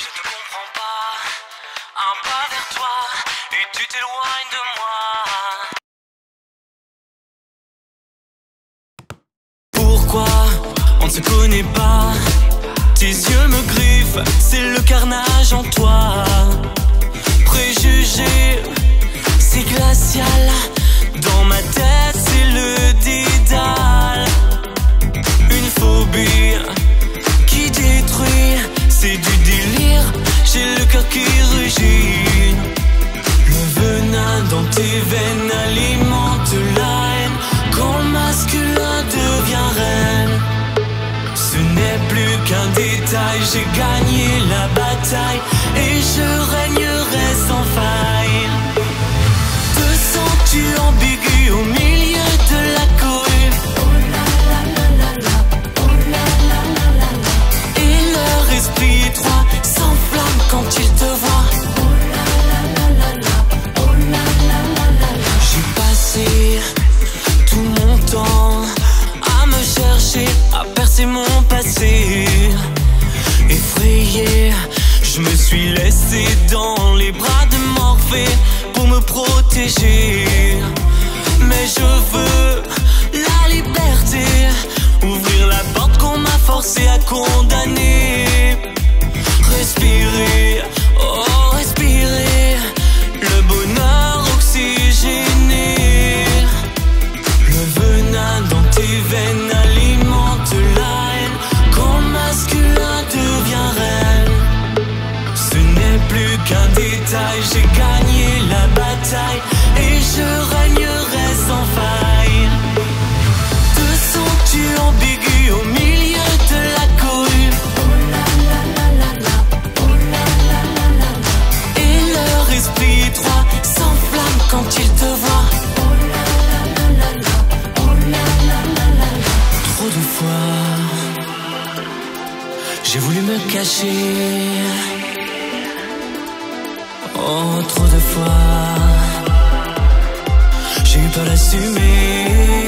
ne comprends pas. Un pas vers toi et tu t'éloignes de moi. Pourquoi on ne se connaît pas? Tes yeux me griffent, c'est le carnage en toi. Préjugé, c'est glacial. Le venin dans tes veines alimente la haine. Quand masculin devient reine, ce n'est plus qu'un détail. J'ai gagné la bataille mon passé. Effrayé, je me suis laissé dans les bras de Morphée pour me protéger. Mais je veux la liberté, ouvrir la porte qu'on m'a forcé à condamner. Qu'un détail. J'ai gagné la bataille et je régnerai sans faille. Te sens-tu ambigu au milieu de la cohue? Et leur esprit étroit s'enflamme quand ils te voient. Trop de fois, j'ai voulu me cacher. Trop de fois, j'ai eu peur d'assumer.